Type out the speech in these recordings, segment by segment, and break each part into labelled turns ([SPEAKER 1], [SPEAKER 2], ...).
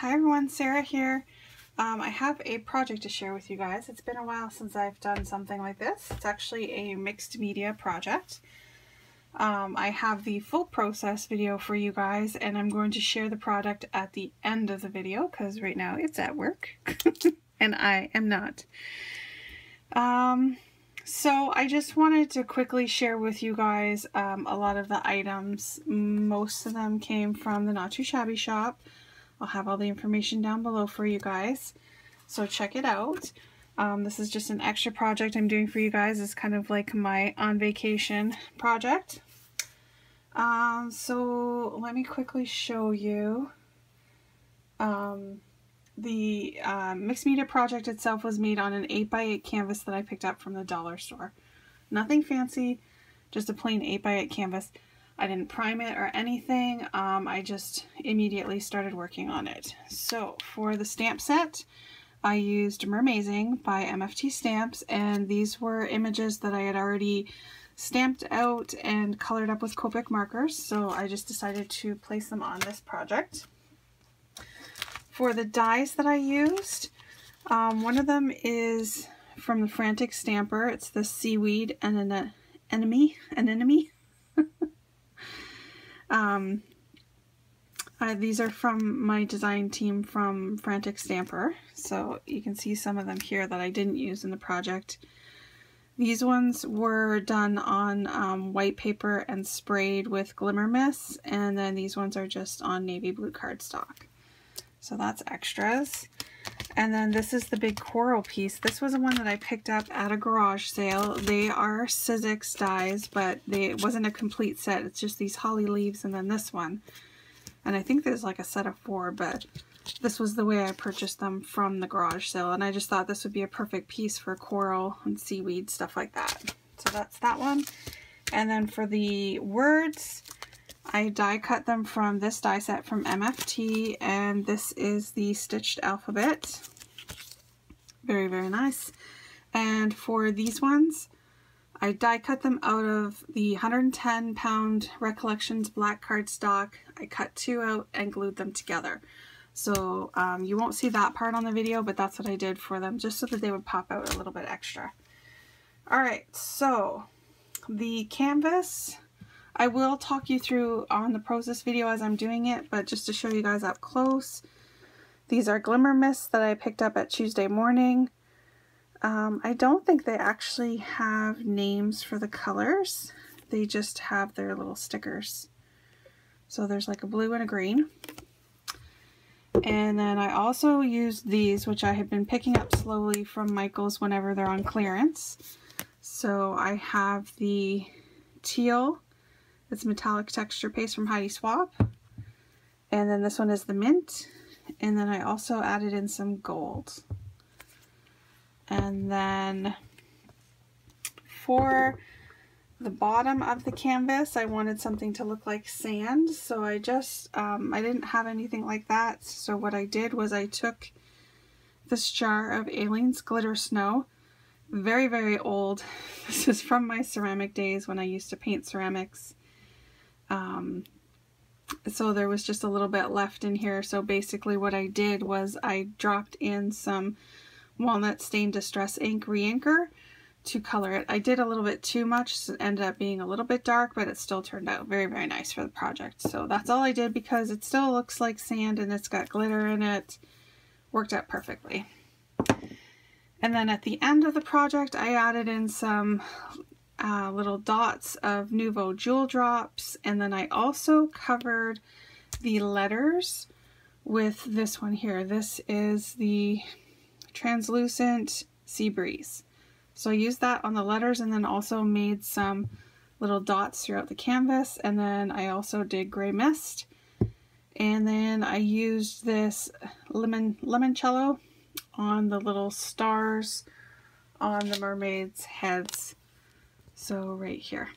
[SPEAKER 1] Hi everyone, Sarah here. Um, I have a project to share with you guys. It's been a while since I've done something like this. It's actually a mixed media project. Um, I have the full process video for you guys and I'm going to share the product at the end of the video because right now it's at work and I am not. Um, so I just wanted to quickly share with you guys um, a lot of the items. Most of them came from the Not Too Shabby shop. I'll have all the information down below for you guys. So check it out. Um, this is just an extra project I'm doing for you guys. It's kind of like my on vacation project. Um, so let me quickly show you. Um, the uh, mixed media project itself was made on an 8x8 canvas that I picked up from the dollar store. Nothing fancy, just a plain 8x8 canvas. I didn't prime it or anything. Um, I just immediately started working on it. So for the stamp set, I used Mermazing by MFT Stamps, and these were images that I had already stamped out and colored up with Copic markers, so I just decided to place them on this project. For the dies that I used, um, one of them is from the Frantic Stamper. It's the Seaweed and an Enemy. Anemone. Um, uh, these are from my design team from Frantic Stamper. So you can see some of them here that I didn't use in the project. These ones were done on um, white paper and sprayed with Glimmer Mist, and then these ones are just on navy blue cardstock. So that's extras. And then this is the big coral piece. This was the one that I picked up at a garage sale. They are Sizzix dies, but they, it wasn't a complete set. It's just these holly leaves and then this one. And I think there's like a set of four, but this was the way I purchased them from the garage sale. And I just thought this would be a perfect piece for coral and seaweed, stuff like that. So that's that one. And then for the words, I die cut them from this die set from MFT and this is the stitched alphabet. Very, very nice. And for these ones, I die cut them out of the 110 pound Recollections black cardstock. I cut two out and glued them together. So um, you won't see that part on the video, but that's what I did for them, just so that they would pop out a little bit extra. Alright, so the canvas I will talk you through on the process video as I'm doing it, but just to show you guys up close, these are Glimmer Mists that I picked up at Tuesday morning. Um, I don't think they actually have names for the colors. They just have their little stickers. So there's like a blue and a green. And then I also used these, which I have been picking up slowly from Michael's whenever they're on clearance. So I have the teal it's metallic texture paste from Heidi Swapp. And then this one is the mint. And then I also added in some gold. And then for the bottom of the canvas, I wanted something to look like sand. So I just, um, I didn't have anything like that. So what I did was I took this jar of Aleene's Glitter Snow. Very, very old. This is from my ceramic days when I used to paint ceramics. Um, so there was just a little bit left in here. So basically what I did was I dropped in some walnut stain distress ink reinker to color it. I did a little bit too much, so it ended up being a little bit dark, but it still turned out very, very nice for the project. So that's all I did because it still looks like sand and it's got glitter in it. Worked out perfectly. And then at the end of the project, I added in some uh, little dots of Nuvo Jewel Drops. And then I also covered the letters with this one here. This is the Translucent Sea Breeze. So I used that on the letters and then also made some little dots throughout the canvas. And then I also did Gray Mist. And then I used this lemon limoncello on the little stars on the mermaids' heads. So right here.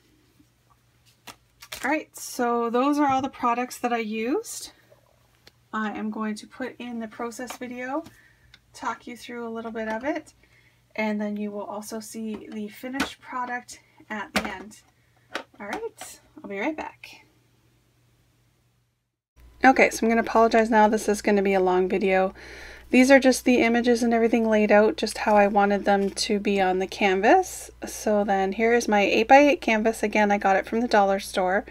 [SPEAKER 1] All right, so those are all the products that I used. I am going to put in the process video, talk you through a little bit of it, and then you will also see the finished product at the end. All right, I'll be right back. Okay, so I'm going to apologize now. This is going to be a long video. These are just the images and everything laid out just how I wanted them to be on the canvas. So then here is my 8x8 canvas. Again, I got it from the dollar store.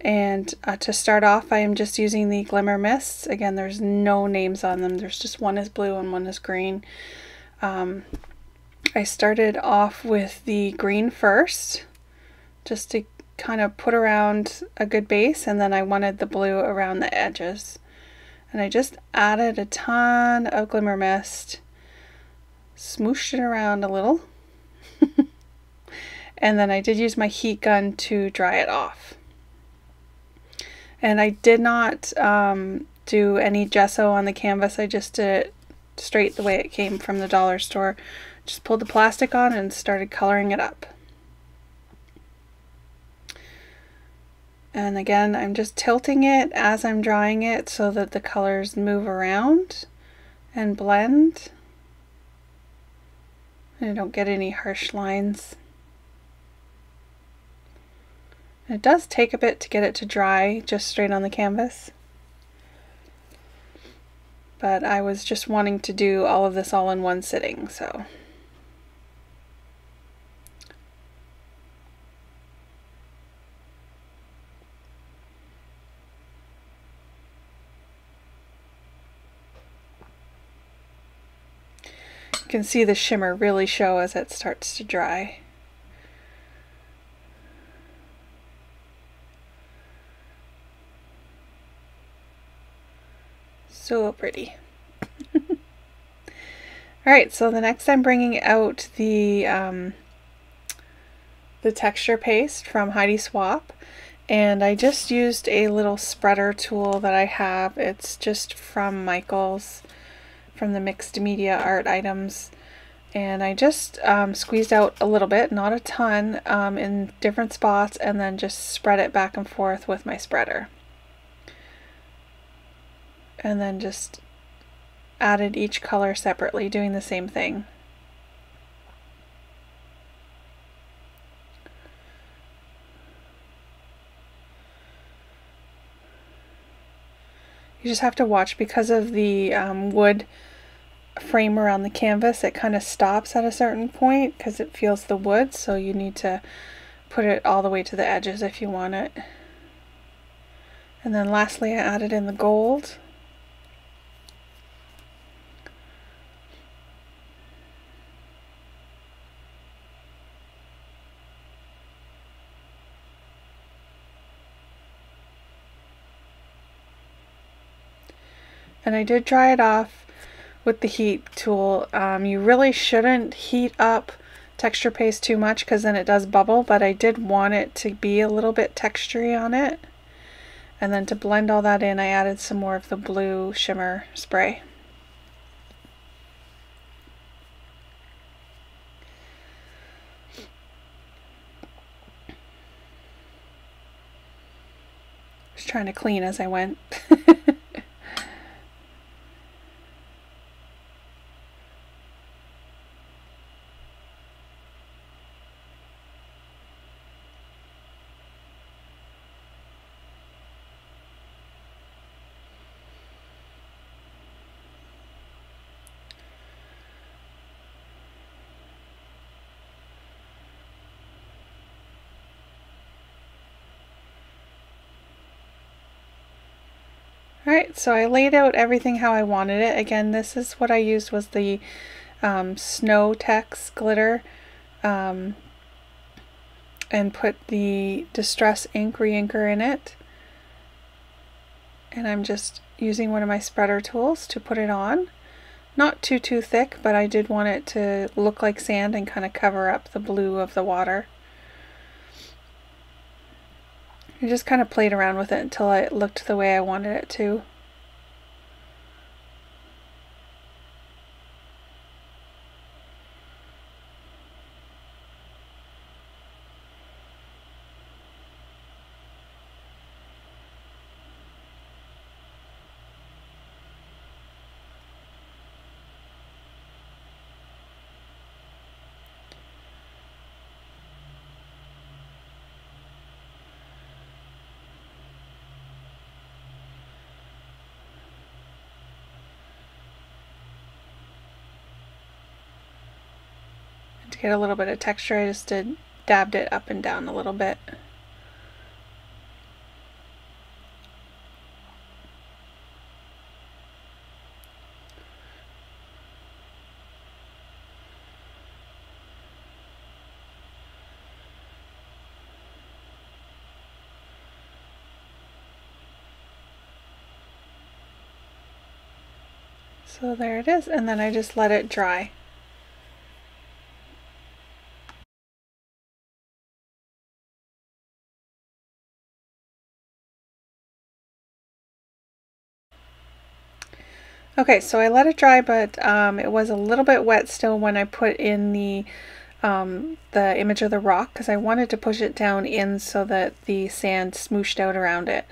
[SPEAKER 1] And uh, to start off, I am just using the Glimmer Mists. Again, there's no names on them. There's just one is blue and one is green. Um, I started off with the green first, just to kind of put around a good base and then I wanted the blue around the edges. And I just added a ton of Glimmer Mist, smooshed it around a little, and then I did use my heat gun to dry it off. And I did not um, do any gesso on the canvas, I just did it straight the way it came from the dollar store. Just pulled the plastic on and started coloring it up. And again, I'm just tilting it as I'm drawing it so that the colors move around and blend. And I don't get any harsh lines. it does take a bit to get it to dry just straight on the canvas. But I was just wanting to do all of this all in one sitting, so can see the shimmer really show as it starts to dry. So pretty. Alright, so the next I'm bringing out the, um, the texture paste from Heidi Swapp and I just used a little spreader tool that I have. It's just from Michaels from the mixed media art items and I just um, squeezed out a little bit, not a ton, um, in different spots and then just spread it back and forth with my spreader. And then just added each color separately, doing the same thing. You just have to watch because of the um, wood frame around the canvas, it kind of stops at a certain point because it feels the wood, so you need to put it all the way to the edges if you want it. And then lastly I added in the gold. And I did dry it off with the heat tool. Um, you really shouldn't heat up texture paste too much because then it does bubble, but I did want it to be a little bit textury on it. And then to blend all that in, I added some more of the blue shimmer spray. Just trying to clean as I went. Alright, so I laid out everything how I wanted it. Again, this is what I used was the um, Snow Tex glitter um, and put the Distress ink reinker in it. And I'm just using one of my spreader tools to put it on. Not too, too thick, but I did want it to look like sand and kind of cover up the blue of the water. I just kind of played around with it until it looked the way I wanted it to. Get a little bit of texture, I just did dabbed it up and down a little bit. So there it is, and then I just let it dry. Okay, so I let it dry, but um, it was a little bit wet still when I put in the um, the image of the rock because I wanted to push it down in so that the sand smooshed out around it.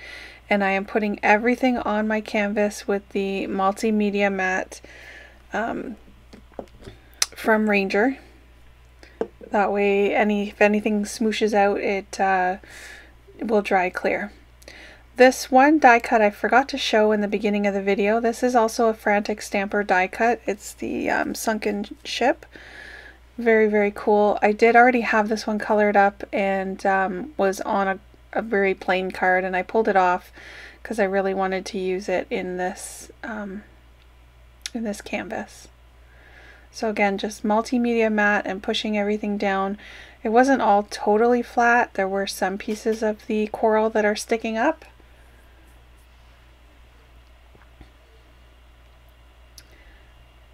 [SPEAKER 1] And I am putting everything on my canvas with the multi medium matte um, from Ranger. That way, any if anything smooshes out, it, uh, it will dry clear. This one die cut I forgot to show in the beginning of the video. This is also a Frantic Stamper die cut. It's the um, Sunken Ship. Very, very cool. I did already have this one colored up and um, was on a, a, very plain card and I pulled it off because I really wanted to use it in this, um, in this canvas. So again, just multi medium matte and pushing everything down. It wasn't all totally flat. There were some pieces of the coral that are sticking up.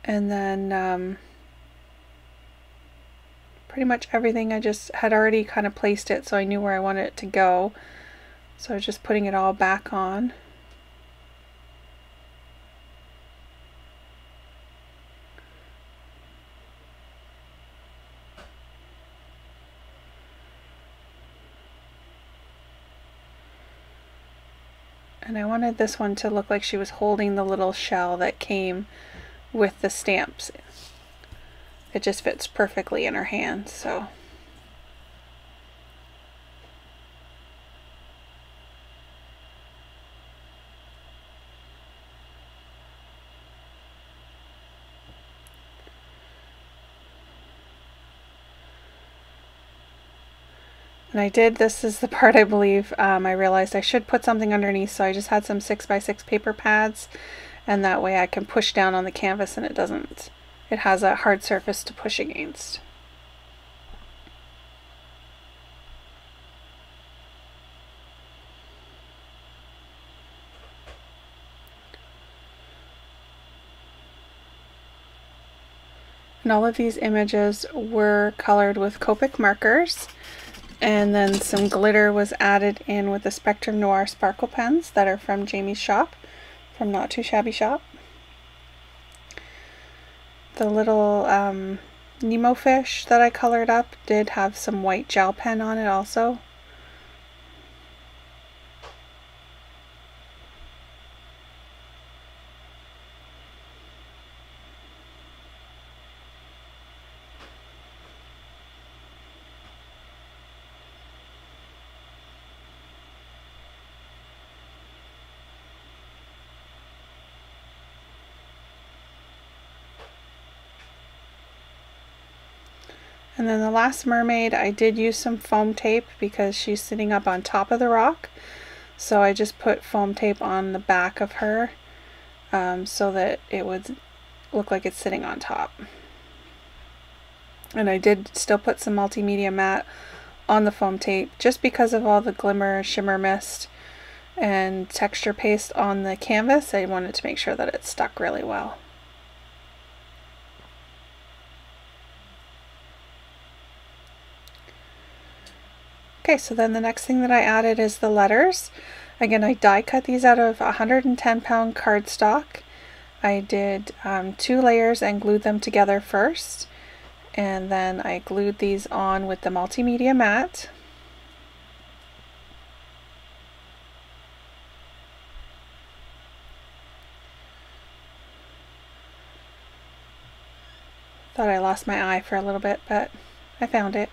[SPEAKER 1] And then um, pretty much everything I just had already kind of placed it so I knew where I wanted it to go. So I was just putting it all back on. And I wanted this one to look like she was holding the little shell that came with the stamps. It just fits perfectly in her hand, so. And I did, this is the part I believe, um, I realized I should put something underneath, so I just had some 6x6 paper pads and that way I can push down on the canvas and it doesn't, it has a hard surface to push against. And all of these images were colored with Copic markers and then some glitter was added in with the Spectrum Noir sparkle pens that are from Jamie's shop from Not Too Shabby Shop. The little um, Nemo fish that I colored up did have some white gel pen on it also. And then the last mermaid, I did use some foam tape because she's sitting up on top of the rock. So I just put foam tape on the back of her um, so that it would look like it's sitting on top. And I did still put some multi medium matte on the foam tape just because of all the glimmer, shimmer mist, and texture paste on the canvas. I wanted to make sure that it stuck really well. Okay, so then the next thing that I added is the letters. Again, I die cut these out of 110 pound cardstock. I did um, two layers and glued them together first. And then I glued these on with the multi medium matte. Thought I lost my eye for a little bit, but I found it.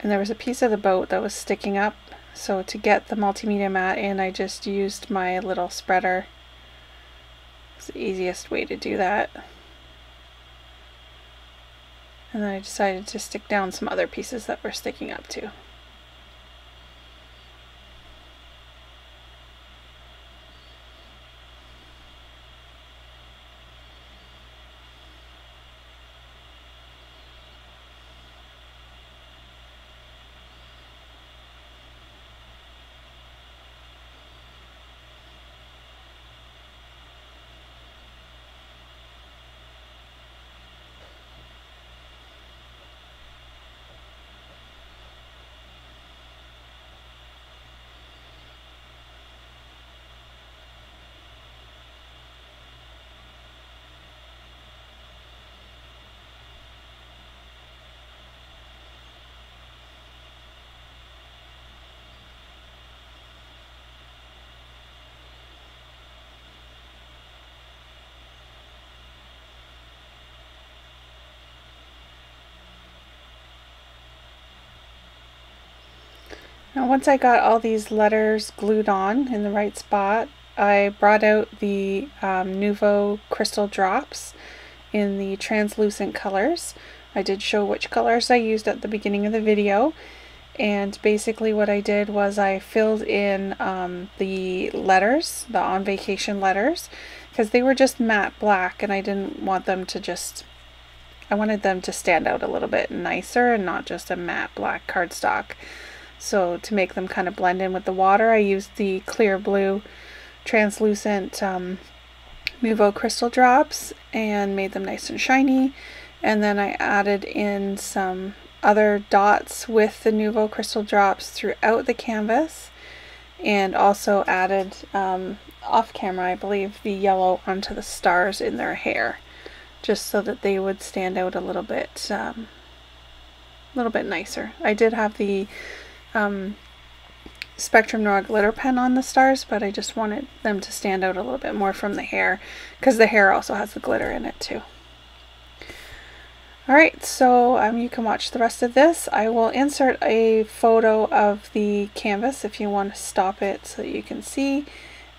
[SPEAKER 1] And there was a piece of the boat that was sticking up. So to get the multi medium matte in I just used my little spreader. It's the easiest way to do that. And then I decided to stick down some other pieces that were sticking up too Now once I got all these letters glued on in the right spot, I brought out the um, Nuvo Crystal Drops in the translucent colors. I did show which colors I used at the beginning of the video and basically what I did was I filled in um, the letters, the on vacation letters, because they were just matte black and I didn't want them to just, I wanted them to stand out a little bit nicer and not just a matte black cardstock. So to make them kind of blend in with the water, I used the clear blue translucent um, Nuvo crystal drops and made them nice and shiny. And then I added in some other dots with the Nuvo crystal drops throughout the canvas and also added um, off camera I believe the yellow onto the stars in their hair just so that they would stand out a little bit um, a little bit nicer. I did have the um, Spectrum Noir glitter pen on the stars, but I just wanted them to stand out a little bit more from the hair because the hair also has the glitter in it too. Alright, so um, you can watch the rest of this. I will insert a photo of the canvas if you want to stop it so that you can see.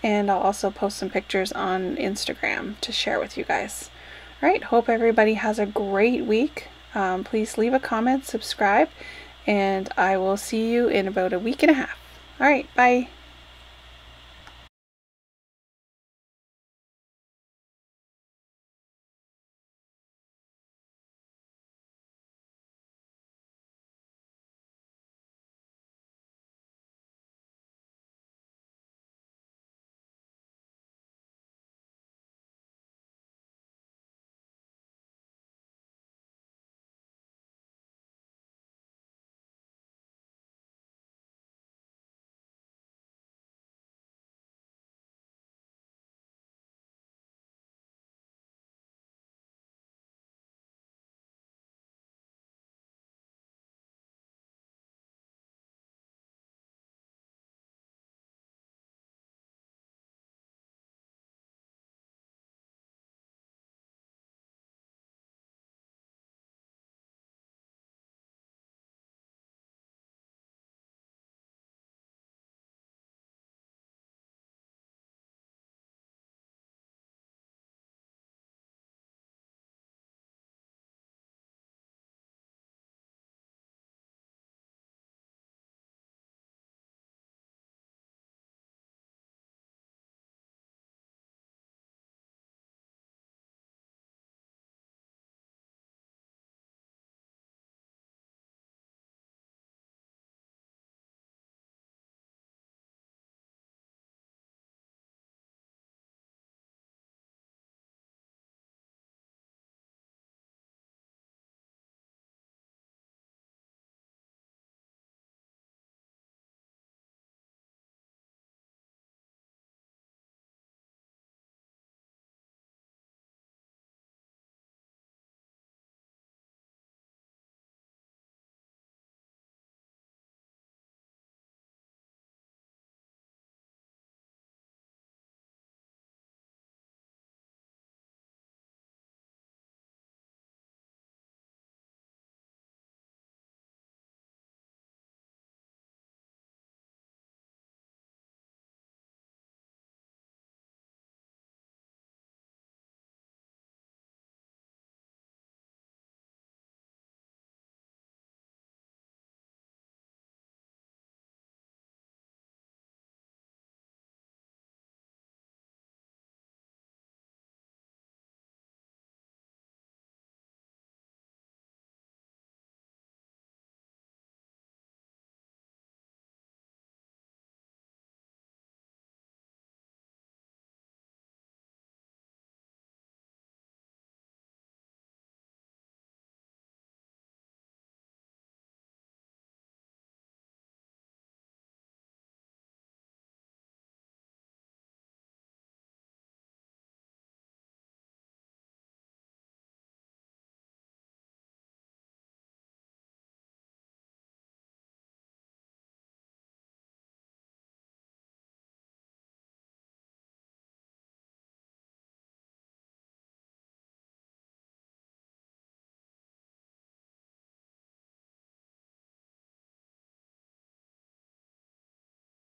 [SPEAKER 1] And I'll also post some pictures on Instagram to share with you guys. Alright, hope everybody has a great week. Um, please leave a comment, subscribe, and I will see you in about a week and a half. Alright, bye.